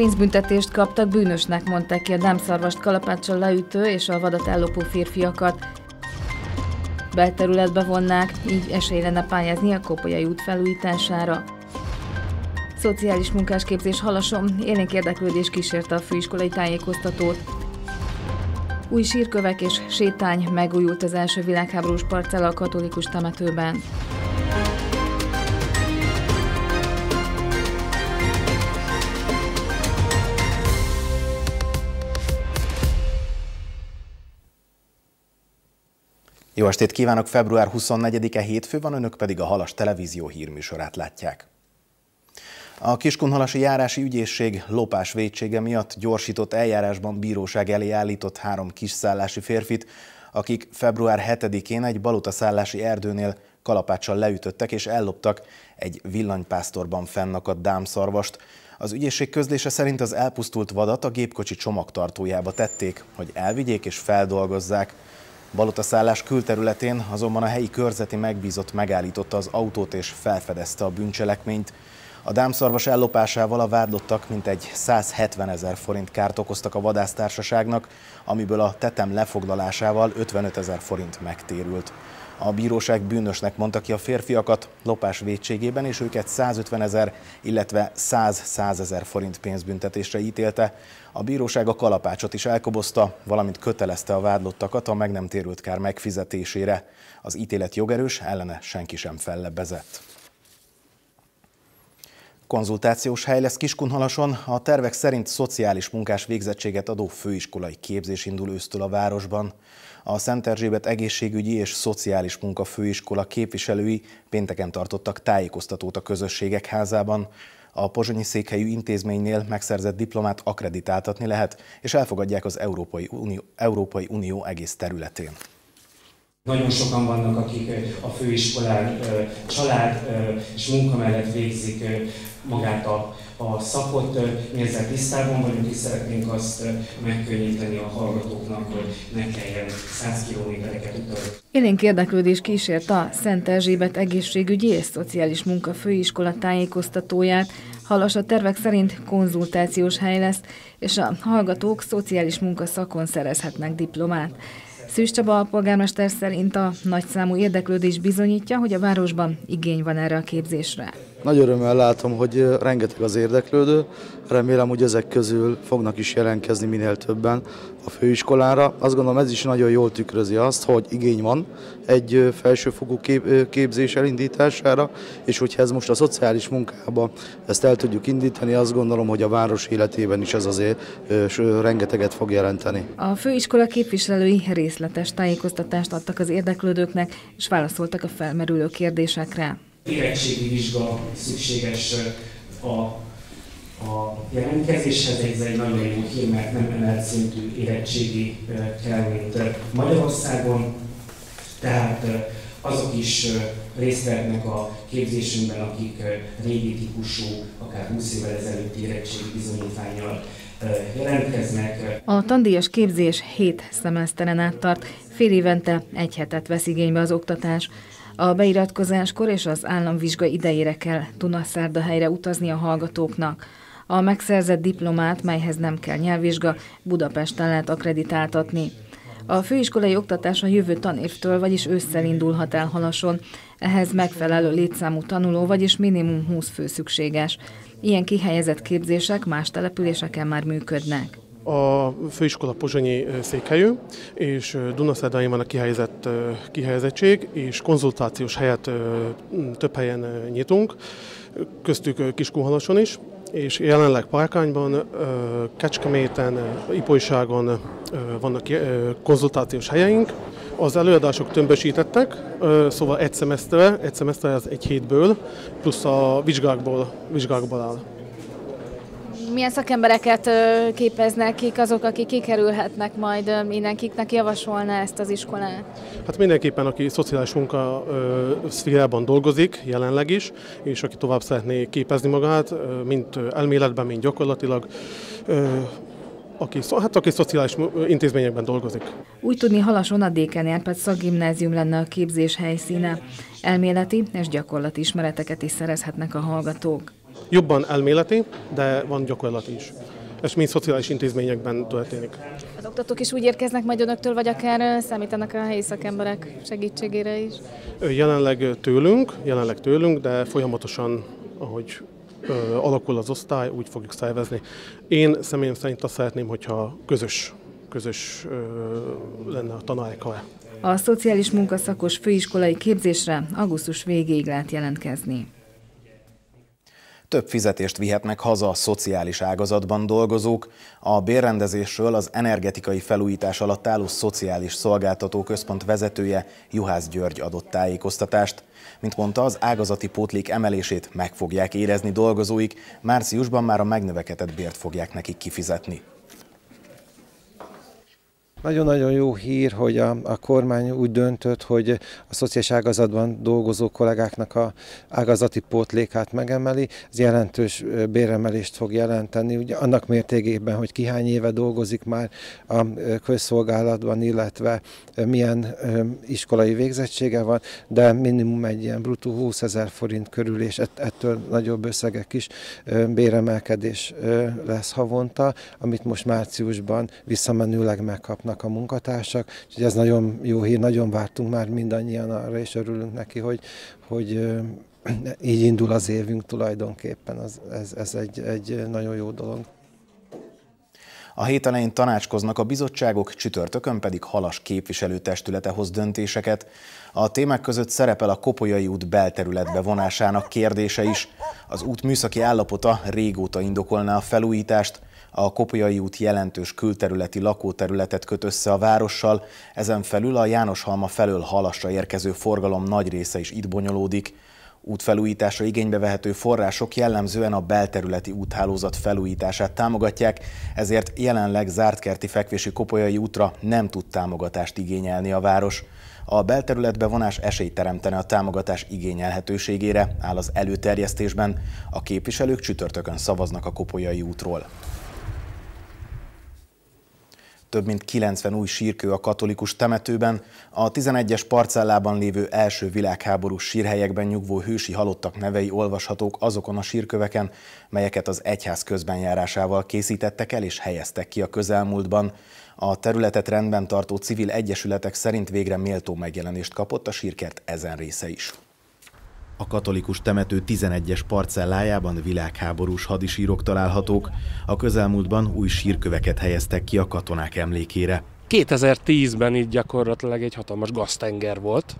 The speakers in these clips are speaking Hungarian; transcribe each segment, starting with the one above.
Pénzbüntetést kaptak, bűnösnek mondták ki a dámszarvast kalapáccsal leütő és a vadat ellopó férfiakat. Belterületbe vonnák, így esély lenne pályázni a Kopolyai út felújítására. Szociális munkásképzés halasom, élénk érdeklődés kísérte a főiskolai tájékoztatót. Új sírkövek és sétány megújult az első világháborús parcella a katolikus temetőben. Jó estét kívánok! Február 24-e hétfő van, önök pedig a Halas Televízió hírműsorát látják. A Kiskunhalasi járási ügyészség lopás védsége miatt gyorsított eljárásban bíróság elé állított három kisszállási férfit, akik február 7-én egy balutaszállási erdőnél kalapáccsal leütöttek és elloptak egy villanypásztorban fennakadt dámszarvast. Az ügyészség közlése szerint az elpusztult vadat a gépkocsi csomagtartójába tették, hogy elvigyék és feldolgozzák. Balutaszállás külterületén azonban a helyi körzeti megbízott megállította az autót és felfedezte a bűncselekményt. A dámszarvas ellopásával a vádlottak mintegy 170 ezer forint kárt okoztak a vadásztársaságnak, amiből a tetem lefoglalásával 55 ezer forint megtérült. A bíróság bűnösnek mondta ki a férfiakat lopás védségében, és őket 150 ezer, illetve 100-100 ezer forint pénzbüntetésre ítélte. A bíróság a kalapácsot is elkobozta, valamint kötelezte a vádlottakat a meg nem térült kár megfizetésére. Az ítélet jogerős, ellene senki sem fellebbezett. Konzultációs hely lesz Kiskunhalason. A tervek szerint szociális munkás végzettséget adó főiskolai képzés indul ősztől a városban. A Szent Erzsébet Egészségügyi és Szociális Munka Főiskola képviselői pénteken tartottak tájékoztatót a közösségek házában. A pozsonyi székhelyű intézménynél megszerzett diplomát akreditáltatni lehet, és elfogadják az Európai Unió, Európai Unió egész területén. Nagyon sokan vannak, akik a főiskolán család és munka mellett végzik magát a, a szakot. Mi ezzel tisztában vagyunk, és szeretnénk azt megkönnyíteni a hallgatóknak, hogy ne kelljen 100 kilométereket utazni. Élénk érdeklődés kísért a Szent Erzsébet Egészségügyi és Szociális Munka Főiskola tájékoztatóját. Halas a tervek szerint konzultációs hely lesz, és a hallgatók szociális munka szakon szerezhetnek diplomát. Szűs Csaba a polgármester szerint a nagyszámú érdeklődés bizonyítja, hogy a városban igény van erre a képzésre. Nagy örömmel látom, hogy rengeteg az érdeklődő, remélem, hogy ezek közül fognak is jelentkezni minél többen a főiskolára. Azt gondolom ez is nagyon jól tükrözi azt, hogy igény van egy felsőfokú kép, képzés elindítására, és hogyha ez most a szociális munkába ezt el tudjuk indítani, azt gondolom, hogy a város életében is ez azért rengeteget fog jelenteni. A főiskola képviselői részletes tájékoztatást adtak az érdeklődőknek, és válaszoltak a felmerülő kérdésekre érettségi vizsga szükséges a, a jelentkezéshez. Ez egy nagyon jó hír, mert nem emelt szintű érettségi kell, mint Magyarországon. Tehát azok is részt vehetnek a képzésünkben, akik régi típusú, akár 20 évvel ezelőtti érettségi bizonyítványjal jelentkeznek. A tandíjas képzés 7 szemeszteren át tart, fél évente egy hetet vesz igénybe az oktatás. A beiratkozáskor és az államvizsga idejére kell helyre utazni a hallgatóknak. A megszerzett diplomát, melyhez nem kell nyelvvizsga, Budapesten lehet akreditáltatni. A főiskolai oktatás a jövő tanévtől, vagyis ősszel indulhat el halason. Ehhez megfelelő létszámú tanuló, vagyis minimum 20 fő szükséges. Ilyen kihelyezett képzések más településeken már működnek. A főiskola pozsonyi székhelyű, és Dunaszerdain van a kihelyezett kihelyezettség, és konzultációs helyet több helyen nyitunk, köztük Kiskunhalason is, és jelenleg Párkányban, Kecskeméten, Ipolyságon vannak konzultációs helyeink. Az előadások tömbösítettek, szóval egy szemeszterre, egy szemeszter az egy hétből, plusz a vizsgákból, vizsgákból áll milyen szakembereket képeznek, kik azok, akik kikerülhetnek majd, mindenkiknek javasolná ezt az iskolát? Hát mindenképpen, aki szociális munka szférában dolgozik jelenleg is, és aki tovább szeretné képezni magát, mint elméletben, mint gyakorlatilag, aki, hát aki szociális intézményekben dolgozik. Úgy tudni, Halason a Déken Árpád szakgimnázium lenne a képzés helyszíne. Elméleti és gyakorlati ismereteket is szerezhetnek a hallgatók. Jobban elméleti, de van gyakorlati is. Ez mind szociális intézményekben történik. Az oktatók is úgy érkeznek majd önöktől, vagy akár számítanak a helyi szakemberek segítségére is? Jelenleg tőlünk, jelenleg tőlünk, de folyamatosan, ahogy alakul az osztály, úgy fogjuk szervezni. Én személyem szerint azt szeretném, hogyha közös, közös lenne a tanárekkal. A szociális munkaszakos főiskolai képzésre augusztus végéig lehet jelentkezni. Több fizetést vihetnek haza a szociális ágazatban dolgozók. A bérrendezésről az energetikai felújítás alatt álló Szociális Szolgáltató Központ vezetője Juhász György adott tájékoztatást. Mint mondta, az ágazati pótlék emelését meg fogják érezni dolgozóik, márciusban már a megnövekedett bért fogják nekik kifizetni. Nagyon-nagyon jó hír, hogy a, a kormány úgy döntött, hogy a szociális ágazatban dolgozó kollégáknak a ágazati pótlékát megemeli. Ez jelentős béremelést fog jelenteni, ugye annak mértékében, hogy ki hány éve dolgozik már a közszolgálatban, illetve milyen iskolai végzettsége van, de minimum egy ilyen bruttó 20 ezer forint körül, és ettől nagyobb összegek is béremelkedés lesz havonta, amit most márciusban visszamenőleg megkapnak kapnak a munkatársak, úgyhogy ez nagyon jó hír, nagyon vártunk már mindannyian arra, és örülünk neki, hogy, hogy így indul az évünk tulajdonképpen, az, ez, ez egy, egy nagyon jó dolog. A hét elején tanácskoznak a bizottságok, csütörtökön pedig halas képviselőtestülete hoz döntéseket. A témák között szerepel a Kopolyai út belterületbe vonásának kérdése is. Az út műszaki állapota régóta indokolná a felújítást, a Kopolyai út jelentős külterületi lakóterületet köt össze a várossal, ezen felül a Jánoshalma felől halasra érkező forgalom nagy része is itt bonyolódik. Útfelújításra igénybe vehető források jellemzően a belterületi úthálózat felújítását támogatják, ezért jelenleg zártkerti fekvési Kopolyai útra nem tud támogatást igényelni a város. A belterületbe vonás esélyt teremtene a támogatás igényelhetőségére, áll az előterjesztésben. A képviselők csütörtökön szavaznak a Kopolyai útról. Több mint 90 új sírkő a katolikus temetőben. A 11-es parcellában lévő első világháborús sírhelyekben nyugvó hősi halottak nevei olvashatók azokon a sírköveken, melyeket az egyház közbenjárásával készítettek el és helyeztek ki a közelmúltban. A területet rendben tartó civil egyesületek szerint végre méltó megjelenést kapott a sírkert ezen része is. A katolikus temető 11-es parcellájában világháborús hadisírok találhatók. A közelmúltban új sírköveket helyeztek ki a katonák emlékére. 2010-ben itt gyakorlatilag egy hatalmas gaztenger volt.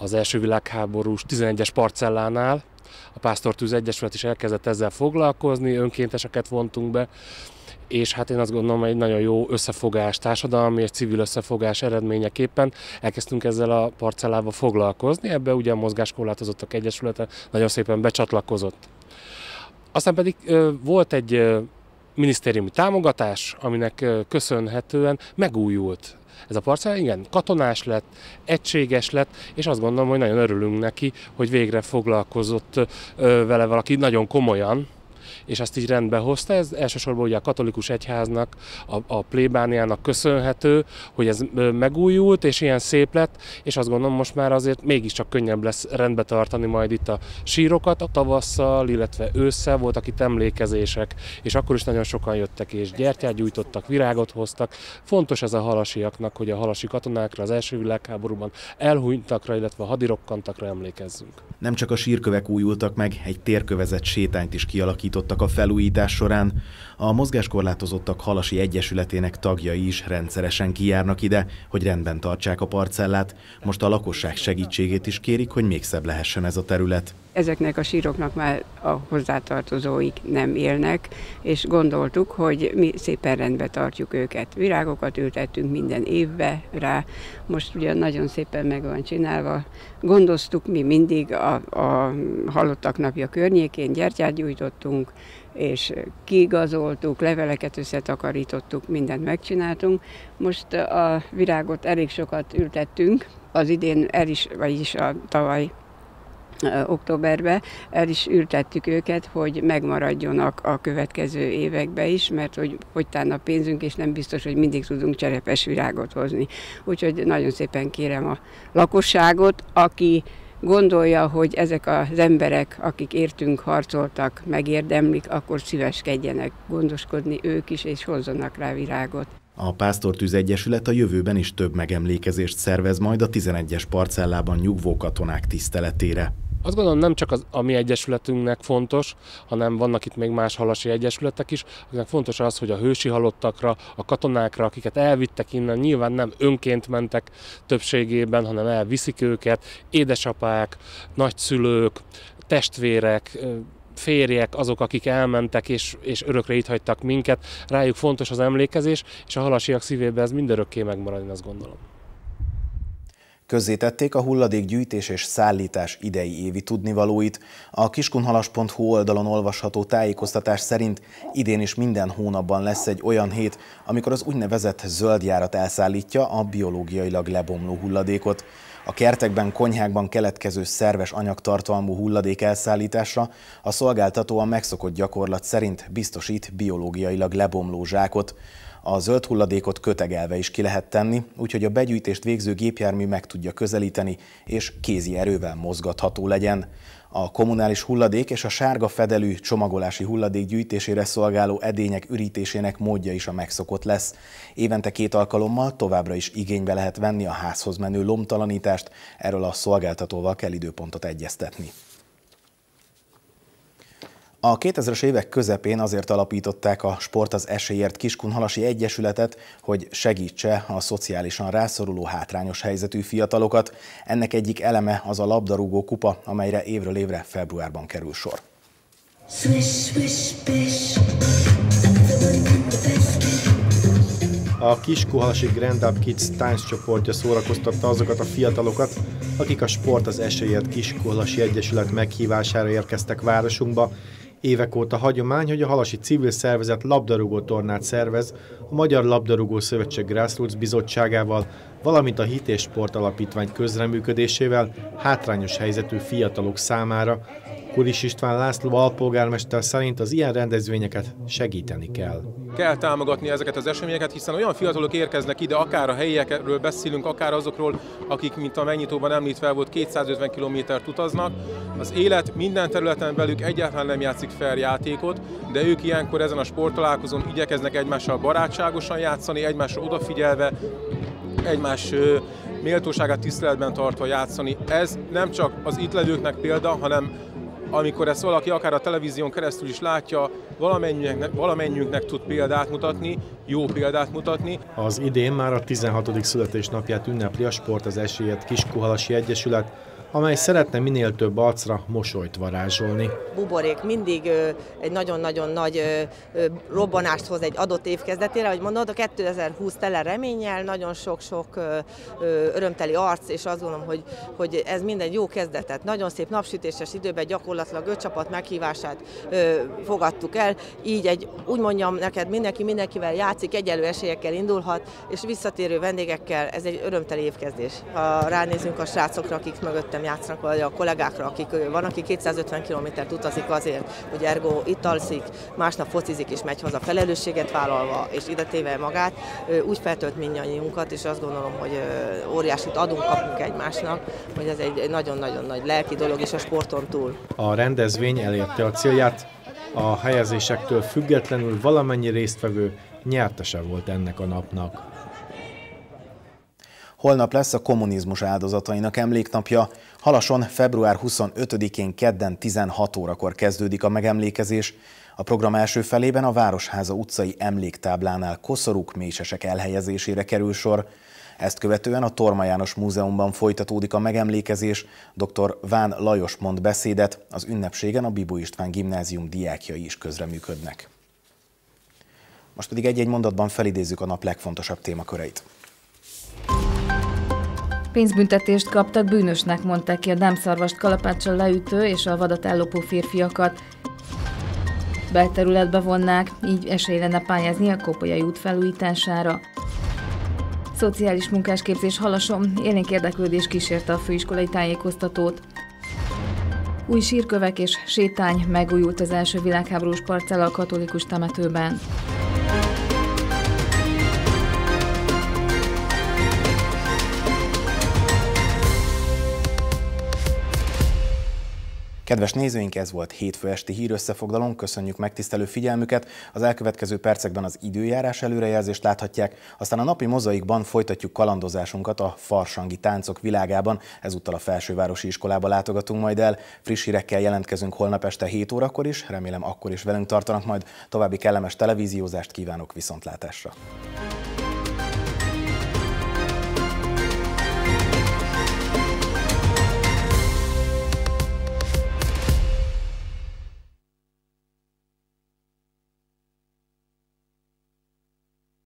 Az első világháborús 11-es parcellánál. A Pásztortűz Egyesület is elkezdett ezzel foglalkozni, önkénteseket vontunk be, és hát én azt gondolom, hogy egy nagyon jó összefogás, társadalmi és civil összefogás eredményeképpen elkezdtünk ezzel a parcellával foglalkozni, ebbe ugye a Mozgáskorlátozottak Egyesülete nagyon szépen becsatlakozott. Aztán pedig volt egy minisztériumi támogatás, aminek köszönhetően megújult ez a parcella, igen, katonás lett, egységes lett, és azt gondolom, hogy nagyon örülünk neki, hogy végre foglalkozott vele valaki nagyon komolyan, és ezt így rendbe hozta. Ez elsősorban ugye a katolikus egyháznak, a, a plébániának köszönhető, hogy ez megújult, és ilyen szép lett, és azt gondolom most már azért mégiscsak könnyebb lesz rendbe tartani majd itt a sírokat a tavasszal, illetve ősszel voltak itt emlékezések, és akkor is nagyon sokan jöttek és gyertyát gyújtottak, virágot hoztak. Fontos ez a halasiaknak, hogy a halasi katonákra az első világháborúban elhunytakra, illetve a hadirokkantakra emlékezzünk. Nem csak a sírkövek újultak meg, egy térkövezett sétányt is kialakítottak a felújítás során. A mozgáskorlátozottak Halasi Egyesületének tagjai is rendszeresen kijárnak ide, hogy rendben tartsák a parcellát. Most a lakosság segítségét is kérik, hogy még szebb lehessen ez a terület. Ezeknek a síroknak már a hozzátartozóik nem élnek, és gondoltuk, hogy mi szépen rendbe tartjuk őket. Virágokat ültettünk minden évbe rá, most ugye nagyon szépen meg van csinálva. Gondoztuk mi mindig a, a halottak napja környékén, gyertyát gyújtottunk, és kiigazoltuk, leveleket összetakarítottuk, mindent megcsináltunk. Most a virágot elég sokat ültettünk, az idén el is, vagyis a tavaly októberbe el is ültettük őket, hogy megmaradjonak a következő évekbe is, mert hogy fogytán a pénzünk, és nem biztos, hogy mindig tudunk cserepes virágot hozni. Úgyhogy nagyon szépen kérem a lakosságot, aki gondolja, hogy ezek az emberek, akik értünk harcoltak, megérdemlik, akkor szíveskedjenek gondoskodni ők is, és hozzanak rá virágot. A Pásztortűz Egyesület a jövőben is több megemlékezést szervez majd a 11-es parcellában nyugvó katonák tiszteletére. Azt gondolom nem csak az, a mi egyesületünknek fontos, hanem vannak itt még más halasi egyesületek is, akiknek fontos az, hogy a hősi halottakra, a katonákra, akiket elvittek innen, nyilván nem önként mentek többségében, hanem elviszik őket, édesapák, nagyszülők, testvérek, férjek, azok, akik elmentek és, és örökre itt hagytak minket, rájuk fontos az emlékezés, és a halasiak szívében ez mindörökké megmarad, én azt gondolom. Közzétették a hulladékgyűjtés és szállítás idei évi tudnivalóit. A kiskunhalas.hu oldalon olvasható tájékoztatás szerint idén is minden hónapban lesz egy olyan hét, amikor az úgynevezett zöldjárat elszállítja a biológiailag lebomló hulladékot. A kertekben, konyhákban keletkező szerves anyagtartalmú hulladék elszállításra a szolgáltató a megszokott gyakorlat szerint biztosít biológiailag lebomló zsákot. A zöld hulladékot kötegelve is ki lehet tenni, úgyhogy a begyűjtést végző gépjármű meg tudja közelíteni, és kézi erővel mozgatható legyen. A kommunális hulladék és a sárga fedelű csomagolási hulladék gyűjtésére szolgáló edények ürítésének módja is a megszokott lesz. Évente két alkalommal továbbra is igénybe lehet venni a házhoz menő lomtalanítást, erről a szolgáltatóval kell időpontot egyeztetni. A 2000-es évek közepén azért alapították a Sport az Esélyért Kiskunhalasi Egyesületet, hogy segítse a szociálisan rászoruló hátrányos helyzetű fiatalokat. Ennek egyik eleme az a labdarúgó kupa, amelyre évről évre februárban kerül sor. A Kiskuhalasi Grand Up Kids csoportja szórakoztatta azokat a fiatalokat, akik a Sport az Esélyért Kiskuhalasi Egyesület meghívására érkeztek városunkba, Évek óta hagyomány, hogy a Halasi Civil Szervezet labdarúgó tornát szervez a Magyar Labdarúgó Szövetség Grassroots Bizottságával, valamint a Hit és Sport Alapítvány közreműködésével hátrányos helyzetű fiatalok számára, Kuris István László alpolgármester szerint az ilyen rendezvényeket segíteni kell. Kell támogatni ezeket az eseményeket, hiszen olyan fiatalok érkeznek ide, akár a helyiekről beszélünk, akár azokról, akik, mint a megnyitóban említve volt, 250 kilométert utaznak. Az élet minden területen velük egyáltalán nem játszik fel játékot, de ők ilyenkor ezen a sporttalálkozón igyekeznek egymással barátságosan játszani, egymásra odafigyelve, egymás méltóságát tiszteletben tartva játszani. Ez nem csak az itt levőknek példa, hanem amikor ezt valaki akár a televízión keresztül is látja, valamennyiünknek, valamennyiünknek tud példát mutatni, jó példát mutatni. Az idén már a 16. születésnapját ünnepli a Sport az Esélyet Kiskuhalasi Egyesület, amely szeretne minél több arcra mosolyt varázsolni. Buborék mindig egy nagyon-nagyon nagy robbanást hoz egy adott év kezdetére, ahogy mondod, a 2020 tele reménnyel, nagyon sok-sok örömteli arc, és azt gondolom, hogy, hogy ez minden jó kezdetet. Nagyon szép napsütéses időben gyakorlatilag öt csapat meghívását fogadtuk el, így egy, úgy mondjam neked, mindenki mindenkivel játszik, egyelő esélyekkel indulhat, és visszatérő vendégekkel, ez egy örömteli évkezdés. Ha ránézünk a srácokra, akik mögöttem játszanak, vagy a kollégákra, akik van, aki 250 kilométert utazik azért, hogy ergo itt alszik, másnap focizik és megy haza felelősséget vállalva, és ide téve magát, úgy feltölt mindannyiunkat, és azt gondolom, hogy óriásit adunk, kapunk egymásnak, hogy ez egy nagyon-nagyon nagy lelki dolog, és a sporton túl. A rendezvény elérte a célját, a helyezésektől függetlenül valamennyi résztvevő nyertese volt ennek a napnak. Holnap lesz a kommunizmus áldozatainak emléknapja. Halason február 25-én kedden 16 órakor kezdődik a megemlékezés. A program első felében a Városháza utcai emléktáblánál koszorúk mésesek elhelyezésére kerül sor. Ezt követően a Torma János Múzeumban folytatódik a megemlékezés. Dr. Ván Lajos mond beszédet, az ünnepségen a Bibó István gimnázium diákjai is közreműködnek. Most pedig egy-egy mondatban felidézzük a nap legfontosabb témaköreit. Pénzbüntetést kaptak, bűnösnek mondták ki a dámszarvast kalapáccsal leütő és a vadat ellopó férfiakat. Belterületbe vonnák, így esély lenne pályázni a Kópolyai út felújítására. Szociális munkásképzés halasom, élénk érdeklődés kísérte a főiskolai tájékoztatót. Új sírkövek és sétány megújult az első világháborús parcella a katolikus temetőben. Kedves nézőink, ez volt hétfő esti hír összefoglalónk, köszönjük megtisztelő figyelmüket. Az elkövetkező percekben az időjárás előrejelzést láthatják, aztán a napi mozaikban folytatjuk kalandozásunkat a farsangi táncok világában, ezúttal a Felsővárosi Iskolába látogatunk majd el. Friss hírekkel jelentkezünk holnap este 7 órakor is, remélem akkor is velünk tartanak majd. További kellemes televíziózást kívánok viszontlátásra.